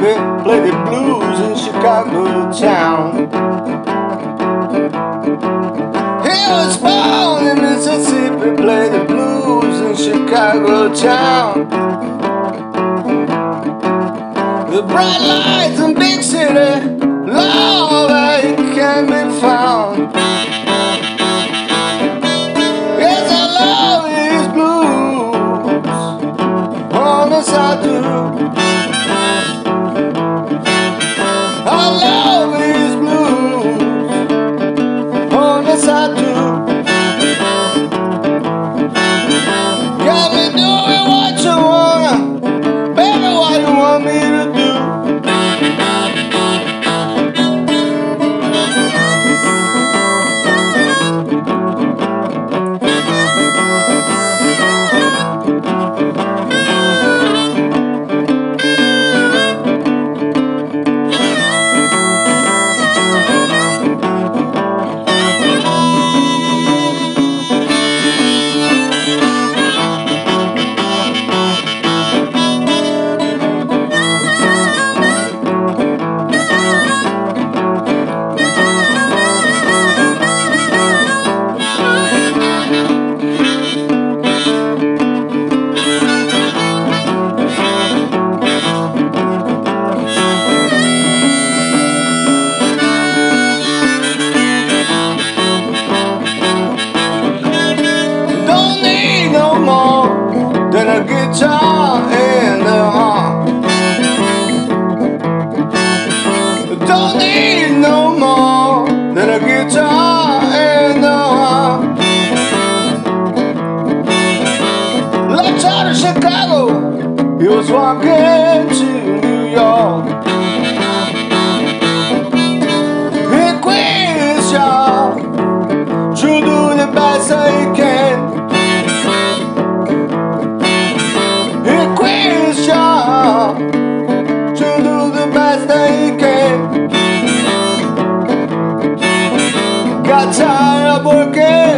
play the blues in Chicago town. He was born in Mississippi, play the blues in Chicago town. The bright lights in big city, guitar and a harp. Don't need no more than a guitar and a harp. Left out of Chicago, he was walking to New York. 바라볼게.